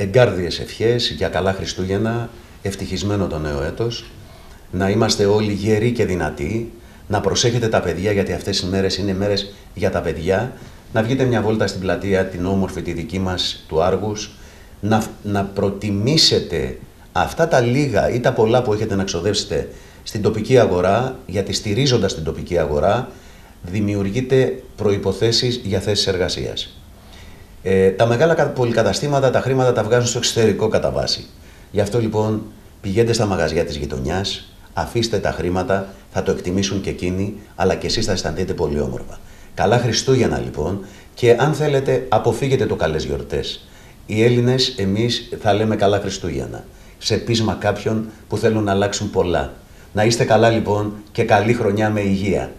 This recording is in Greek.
Εγκάρδιες ευχές για καλά Χριστούγεννα, ευτυχισμένο το νέο έτος, να είμαστε όλοι γεροί και δυνατοί, να προσέχετε τα παιδιά γιατί αυτές οι μέρες είναι μέρες για τα παιδιά, να βγείτε μια βόλτα στην πλατεία την όμορφη τη δική μας του Άργους, να, να προτιμήσετε αυτά τα λίγα ή τα πολλά που έχετε να ξοδέψετε στην τοπική αγορά, γιατί στηρίζοντας την τοπική αγορά δημιουργείτε προϋποθέσεις για θέσεις εργασίας. Ε, τα μεγάλα πολυκαταστήματα τα χρήματα τα βγάζουν στο εξωτερικό κατά βάση. Γι' αυτό λοιπόν πηγαίνετε στα μαγαζιά της γειτονιάς, αφήστε τα χρήματα, θα το εκτιμήσουν και εκείνοι, αλλά και εσείς θα αισθανθείτε πολύ όμορφα. Καλά Χριστούγεννα λοιπόν και αν θέλετε αποφύγετε το καλές γιορτές. Οι Έλληνες εμείς θα λέμε καλά Χριστούγεννα, σε πείσμα κάποιων που θέλουν να αλλάξουν πολλά. Να είστε καλά λοιπόν και καλή χρονιά με υγεία.